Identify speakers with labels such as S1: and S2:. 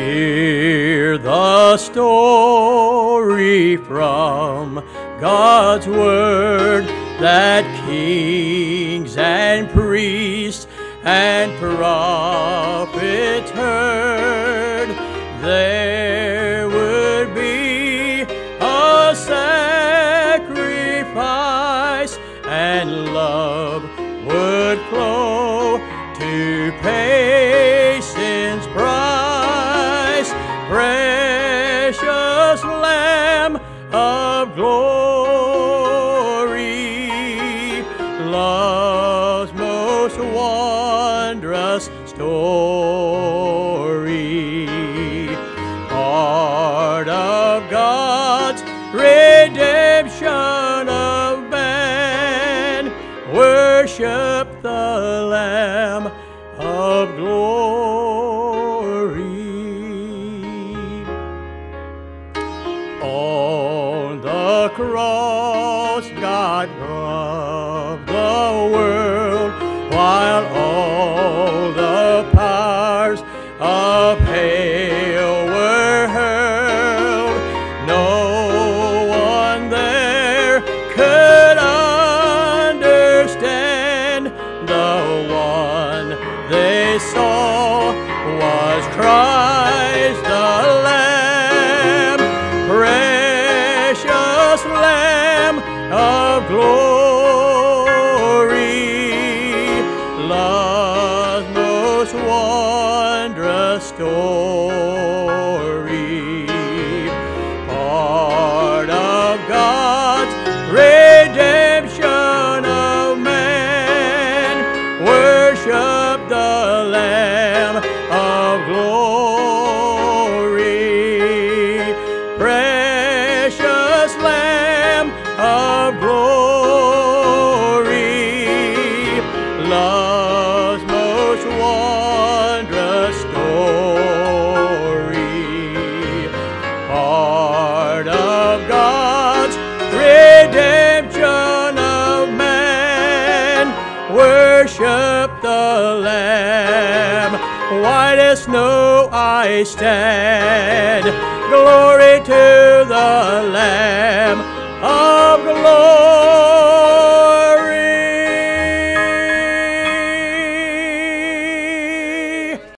S1: Hear the story from God's Word that kings and priests and prophets heard. There would be a sacrifice and love would flow to pay glory, love's most wondrous story. Part of God's redemption of man, worship the Lamb of glory. Cross, God of glory, love's most wondrous story. Part of God's redemption of man, worship the Lamb. White as snow I stand, glory to the Lamb.